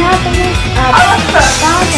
happiness uh, of God.